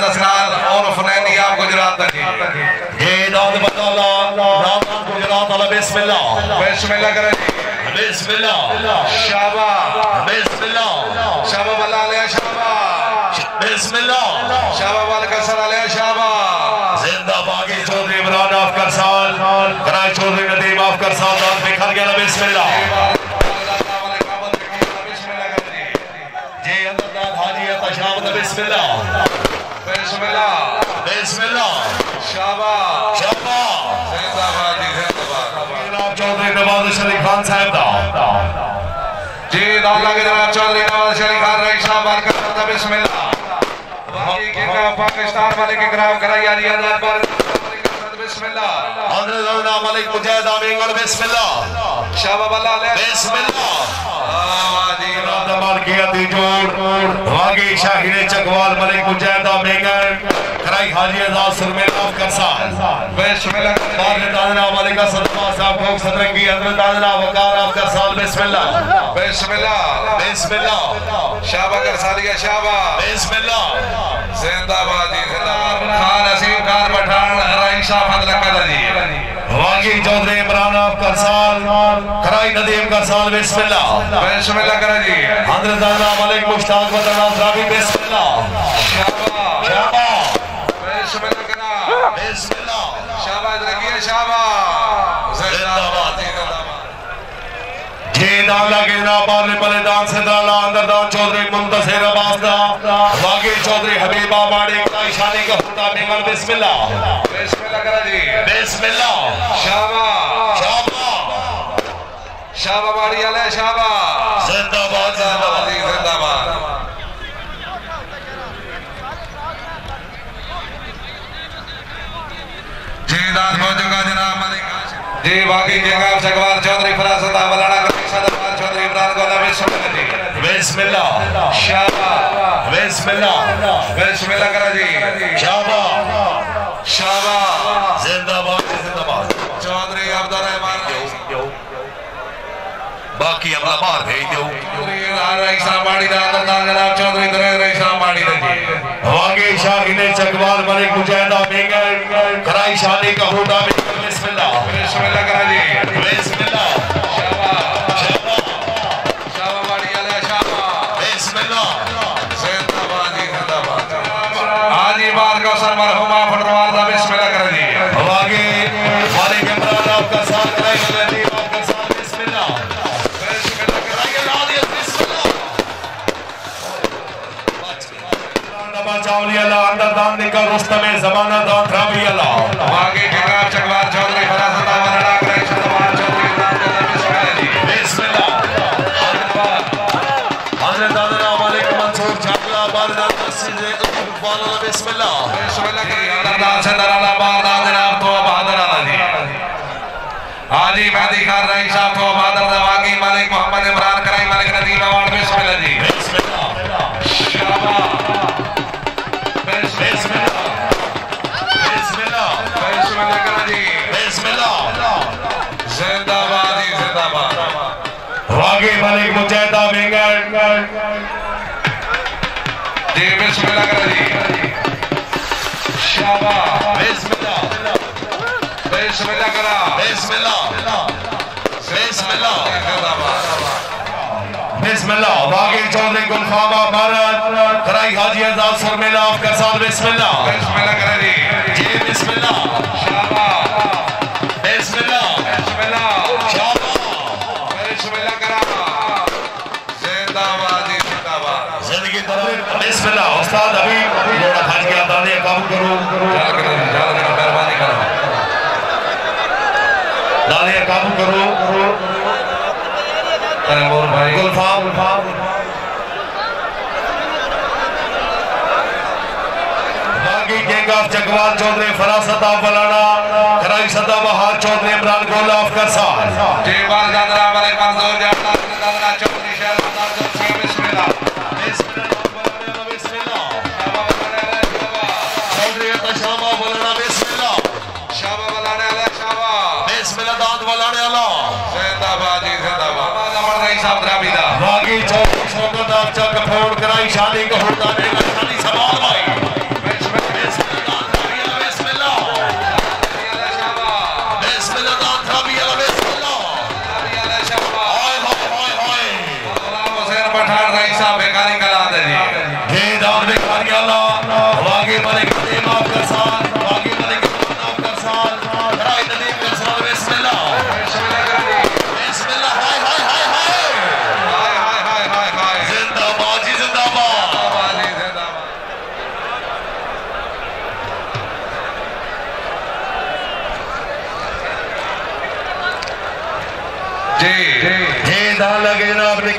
جناز اسرار اور فنینی آپ گجرات تک یہ داد بطالا رام گجرات اللہ بسم اللہ۔ بسم اللہ کریں بسم اللہ۔ شابہ بسم اللہ۔ شابہ بلا علیہ شابہ بسم اللہ۔ شابہ بالکسر علیہ شابہ زندہ باغی چودری عمران آفکر سال۔ کرائے چودری ندیم آفکر سال داد بکھر گیا بسم اللہ۔ جی اندر داد حاجی اتشامت بسم اللہ۔ بسم اللہ۔ بسم اللہ شابہ شابہ زندہ بادی زندہ باد۔ جناب نواز شریف خان صاحب دا۔ جی دادا کے جناب چودری نواز شریف خان رئیس صاحب بسم اللہ۔ کے کا پاکستان والے کے گرام کرائی آ رہی ہے اللہ پر بسم اللہ حضرت اللہ ملک مجاہد آمینگل بسم اللہ شابہ بلا علیہ بسم اللہ کیا دی جوڑ۔ واگی شاہین چکوال ملک مجاہد آمینگل کرائی حاجی ازاد سرمین آفکر سال۔ بسم اللہ حضرت دادنا ملکہ صدقہ صاحب کو صدرنگی حضرت دادنا وقار آفکر سال۔ بسم اللہ۔ بسم اللہ۔ بسم اللہ۔ شابہ کر سالیہ شابہ بسم اللہ۔ زندہ بادی زندہ خان عظیم خان پٹھان رئیس صاحب حد لکھا جی۔ واگی چودری عمران آفکر سال کرائی ندیم کا سال۔ بسم اللہ۔ بسم اللہ کرا جی۔ حضرت دادنا ملک مشتاق وطن آفرابی بسم اللہ شابہ شابہ بسم اللہ کرا بسم اللہ جی دالا کے جناب پارلے پلے دان سے دالا اندر دان چودری منتصر عباس دا۔ واقعی چودری حبیبہ ماڑی کلائی شانی کا خدا بیمن بسم اللہ بسم اللہ کرا جی۔ بسم اللہ شابہ شابہ شابہ باری علیہ شابہ زندہ باد زندہ باد۔ زندہ باد۔ جی داد فوجوں کا جناب ملک جی باقی جنگاب چکوال چودری فراست آولانا کلی صدفان چودری عمران گولا بسم اللہ جی بسم اللہ شابہ بسم اللہ بسم اللہ کرا جی شابہ شابہ زندہ باد زندہ باد چودری عبدالرحمان باقی مار بھیج دیو چودری درے رئیسان ماڑی دا جی واقعی شاہین چکوال ملک مجاہدہ بینگر کرائی شانی کا خدا بیمن بسم اللہ بسم اللہ کرا جی بسم اللہ شابہ شابہ شابہ ماڑی زمانہ دان ترابی اللہ۔ آگے جنگاب چکوار چودری فراست آولانا کلی صدفان چودری عمران گولا بسم اللہ بسم اللہ۔ حضرت دادنا مالک منصور چاکلا باردان مسجد اقبال بسم اللہ بسم اللہ۔ کرا دردان سے درانا باردان جناب تو بہادر آنا جی آجی مہدی خان رئیس صاحب تو بہادر دواگی ملک محمد عمران کرائی ملک ندیم اوارڈ بسم اللہ جی۔ ملک مجاہدہ بینگر جی بسم اللہ کرا جی شابہ بسم اللہ بسم اللہ کرا بسم اللہ بسم اللہ زندہ باد بسم اللہ واقعی چودری گلفامہ بھارت کرائی حاجی ازاد سرمیلہ آپ کا ساتھ بسم اللہ بسم اللہ کرا جی جی بسم اللہ شابہ بسم اللہ بسم اللہ بسم اللہ استاد ابھی لوڑا کھاج گیا دانے قابل کرو۔ چل کرا مہربانی کرا دانے قابل کرو۔ تیمور بھائی۔ گلفام گلفام باقی گینگ آف چکوال چودری فراست آف بلانا کرائی صدا بہار چودری عمران گول آف کرسان۔ جی بار جاندرہ ملک منظور جاندرہ چودری شہر اتشامہ بولنا بسم اللہ۔ شابہ بلانے علیہ شابہ بسم اللہ داد بلانے اللہ زندہ بادی زندہ باد نمبر رئیس صاحب درابیدہ۔ باقی چودری شوکت آف چک پھوڑ کرائی شانی کو ہوتا دے گا شانی سوال بھائی۔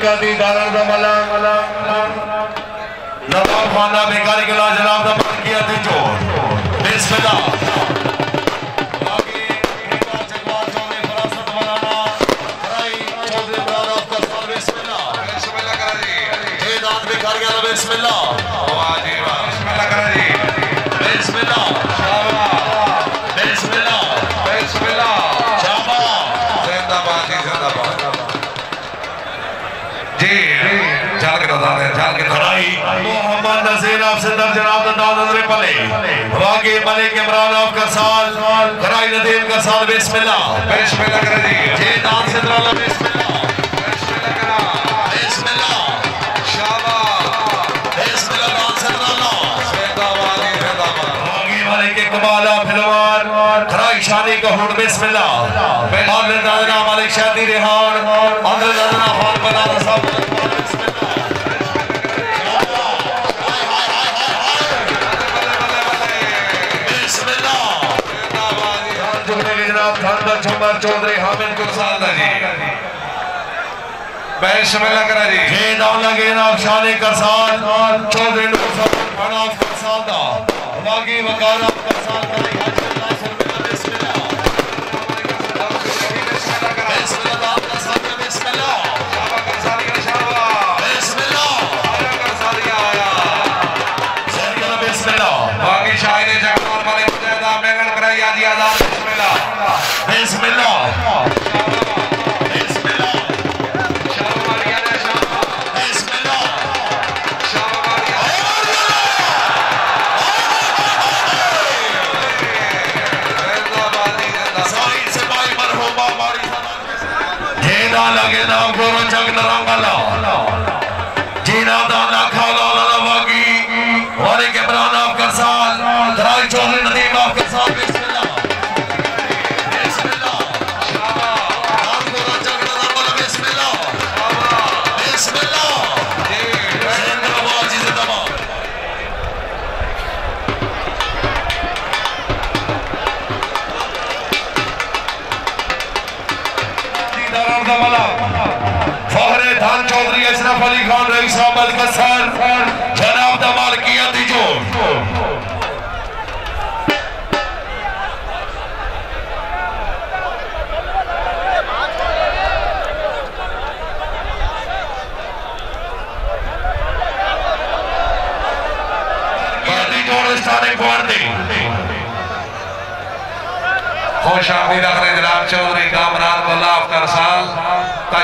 قاضی دارر دا ملا۔ نواب خانہ بیکاری کے لاجناب دا پڑھ دی جو بسم اللہ جناب صدر جناب دندان نظر پلے۔ واقعی کے عمران آپ کا سال غرائی ندیم کا سال بسم اللہ۔ بسم اللہ کر دی جے دان صدر اللہ بسم اللہ۔ بسم شانی کا ہون بسم اللہ۔ آندر دادنا مالک شادی ریحان۔ آندر دادنا حال بنا رسا بسم اللہ چوہدری جناب خان دا چھمبر چوہدری حامد کو سال دا جی۔ بہن شمیلہ کرا جی۔ جی ڈاؤن لگے جناب شانی کرسان ہاں۔ چوہدری نو سال بڑا کرسان دا۔ باقی وقارہ کرسان دا۔ ہی حاجی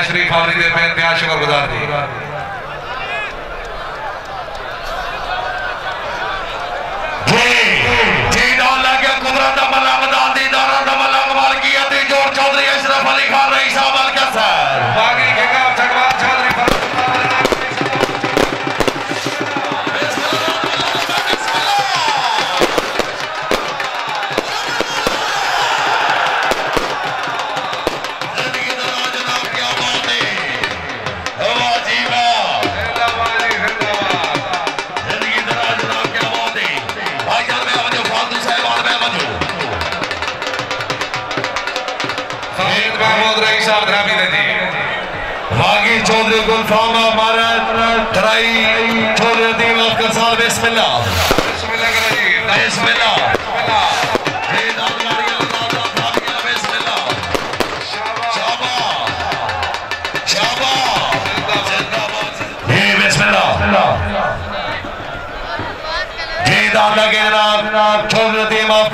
شریف آوری دے میں انتہا شکر گزار دی۔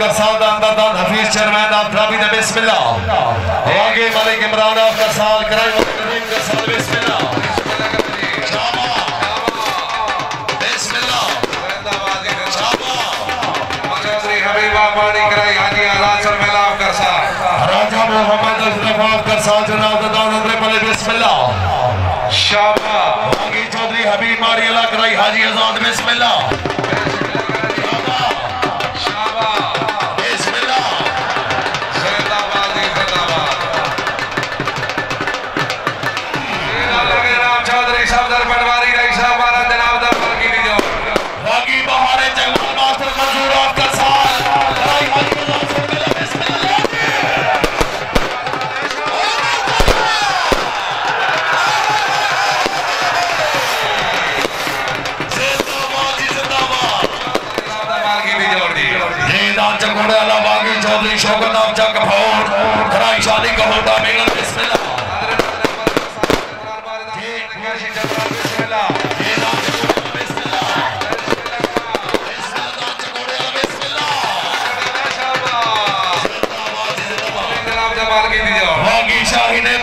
افتر صاحب دا اندر حفیظ چرمین آپ ڈرابی نے بسم اللہ آگے ملک عمران افتر صاحب کرائی ملک عمران افتر صاحب بسم اللہ راجہ محمد اشرف آپ کا ساتھ جناب دان حضرت علی بسم اللہ شابہ آگی چودری حبیب ماری اللہ کرائی حاجی آزاد بسم اللہ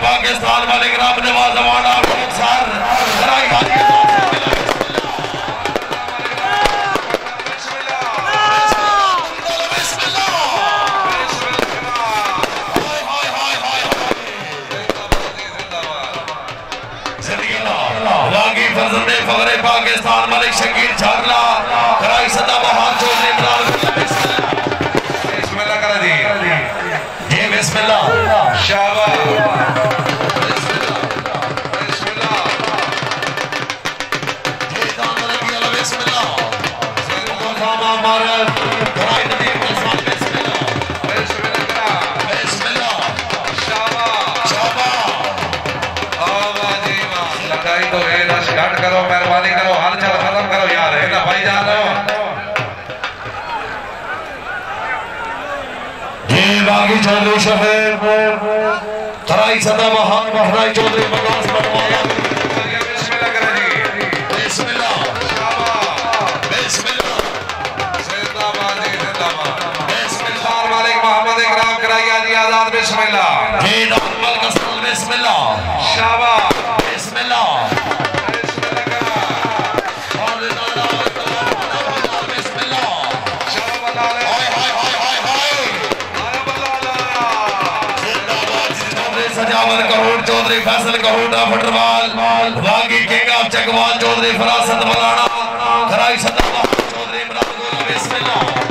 پاکستان والے گرام نواز زمانہ کے جھارنا کرائی صدا بہان جو نے بلال بسم اللہ کرا دی یہ جی، بسم اللہ۔ شعبہ کرو، مہربانی کرو۔ حال چلو۔ باغی چودری شہر۔ ترائی صدا مہان مہرائی چودری مقاس بنوایا۔ بسم اللہ بسم چودری فیصل کہوٹا فٹروال واقعی کینگا چکوال چودری فراست بلانا خرائی صدر چودری گولا بسم اللہ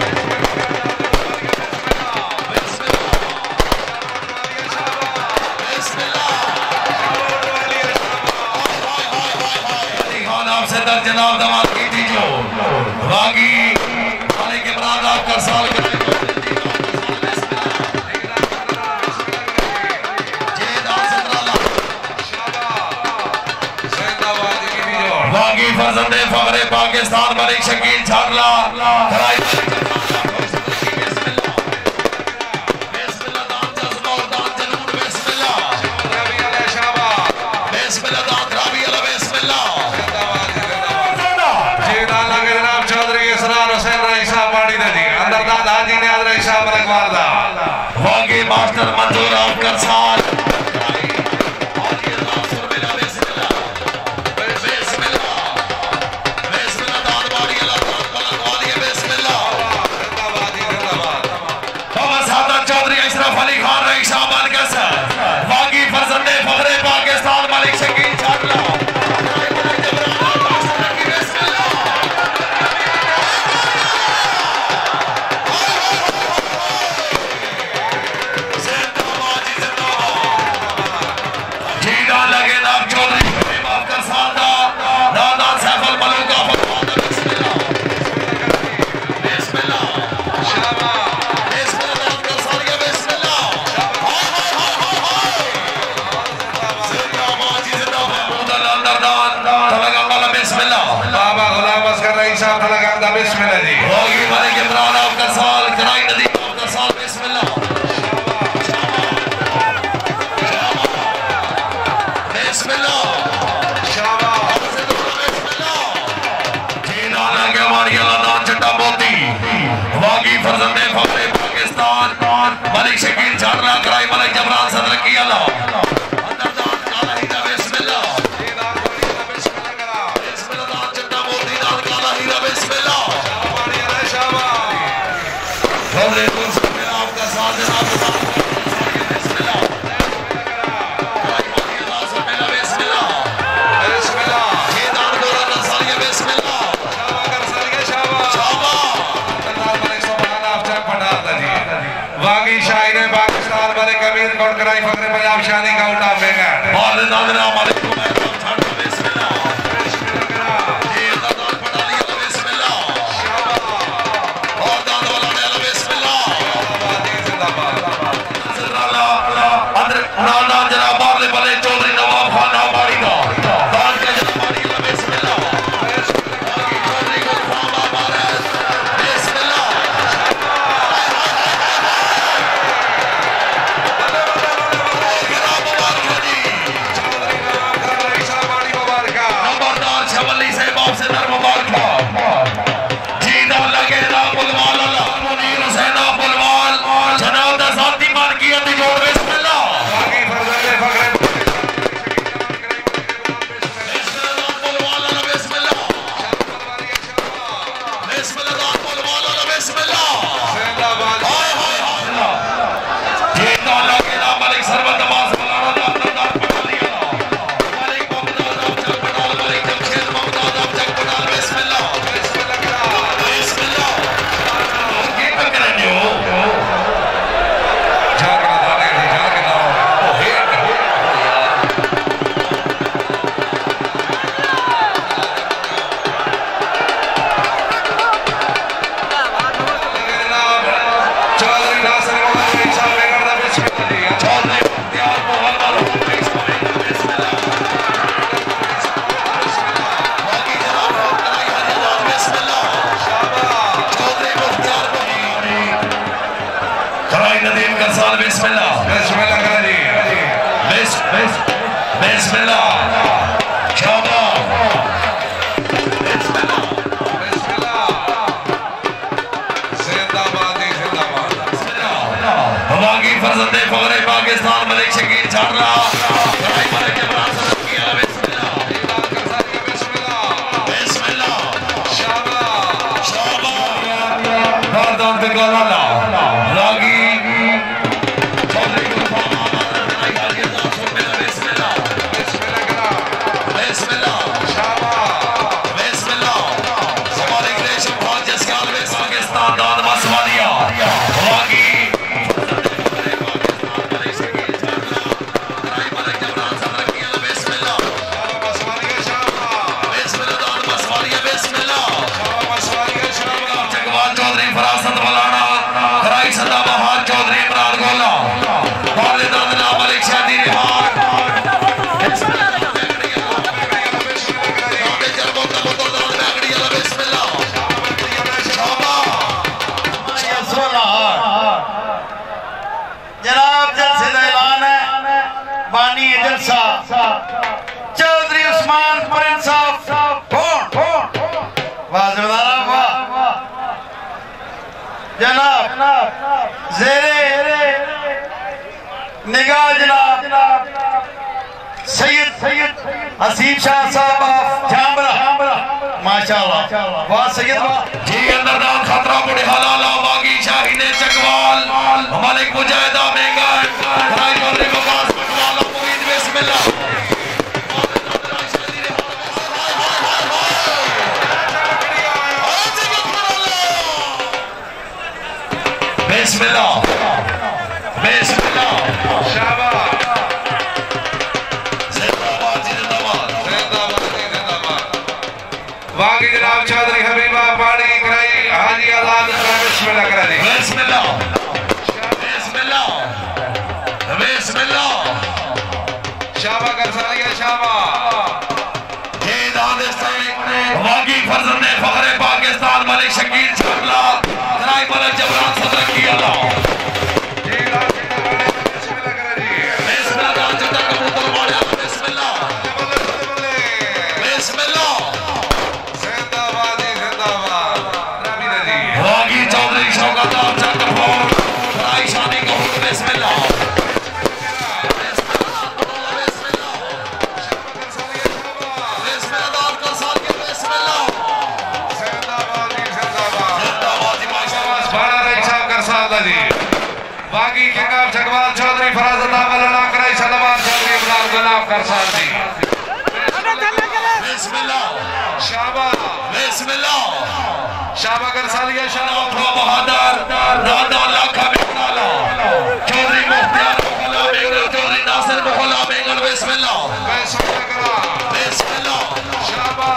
جناب دمال کی دیجو باغی کے سال فرزند فخر پاکستان ملک شکیل چھاڑلا درائی ملک Assalamu alaikum. بسم اللہ بس بس بسم اللہ شابہ بسم اللہ فرزند پاکستان ملک شکیر چھاڑ رہا کرائی ملک عمران صدر کیا بسم اللہ بسم اللہ شابہ بردان بگالا زیر نگاہ جناب، سید سید حسیب شاہ صاحب آف ماشاءاللہ۔ واہ، سید واہ۔ جی اندر دان خطرہ بڑی حلالا باغی شاہین چکوال۔ ملک مجاہدہ میں مینگان کرائی چودھری مقاس پٹوالا مرید بسم اللہ۔ بسم اللہ بسم اللہ زندہ آباد جی زندہ آباد باقی جناب چودھری حبیبہ پاڑی کرائی حاجی آزاد بسم اللہ کرا دی بسم اللہ بسم اللہ بسم اللہ شابہ کرسالیہ شابہ فرزند فخر پاکستان ملک شکیل چھوٹلا کرائی ملک جبران صدر کی اللہ کی کنگ آف جگوال چودری فراز عطا مولانا کرائی سلوار چودری بلال گلاب کرسان جی۔ بسم اللہ شابہ بسم اللہ شابہ کرسان کرسالیہ شابہ اپنا بہادر۔ نادا لاکھا بکرالا چودری مختیار مغلا بگر چودری ناصر مغلا بگر بسم اللہ بسم اللہ بسم اللہ شابہ۔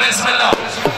بسم اللہ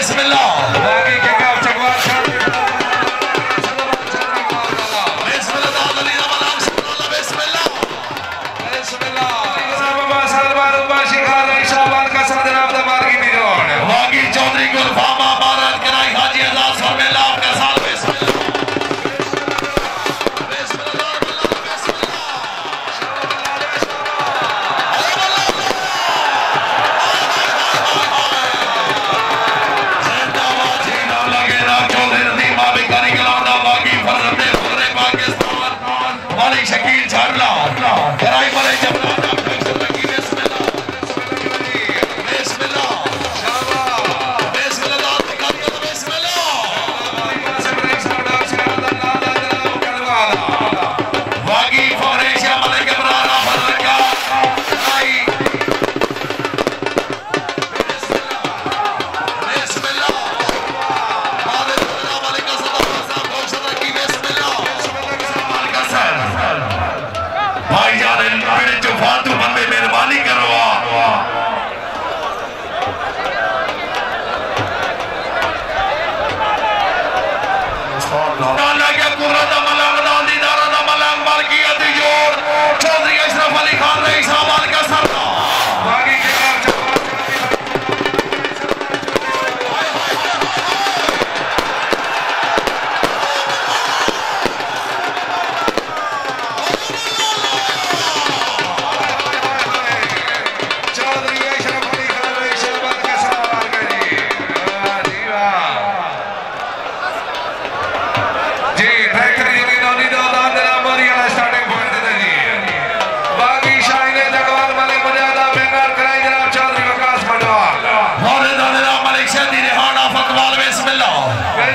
Bismillah.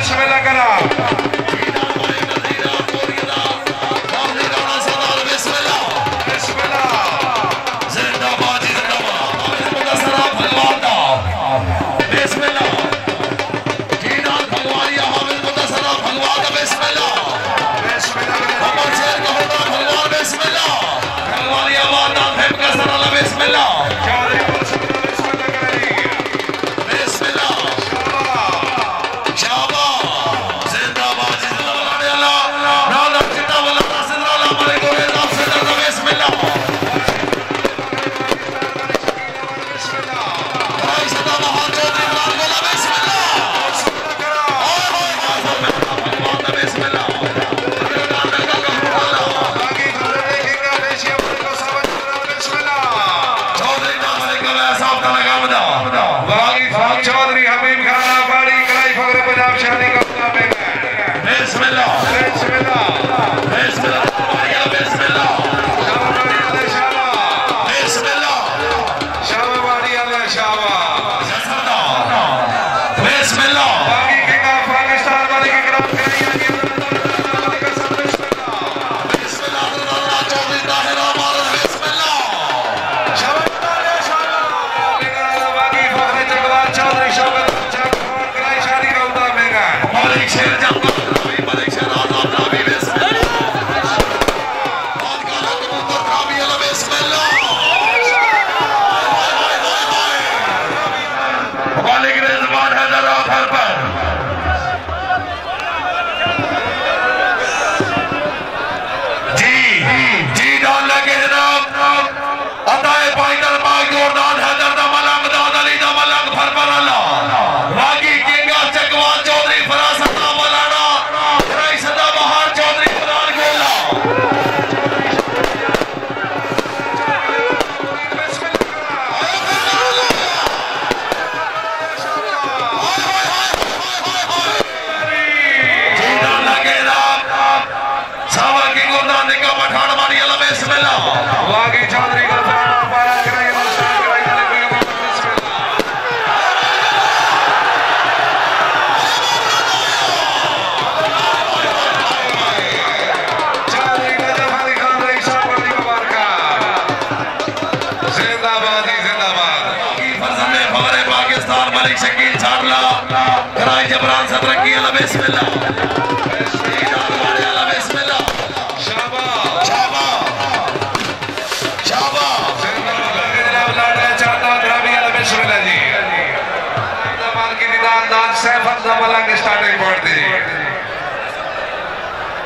échame la cara.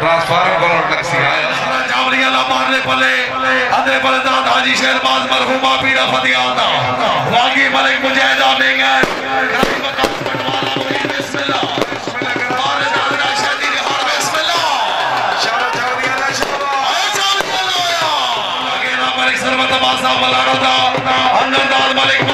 Transform کو نوٹ کر سکھایا چاوری اللہ مارنے پلے۔ ادھے پلے داد حاجی شہر باز مرحومہ پیڑا فتی آتا۔ راگی ملک مجہدہ میں گئے ملک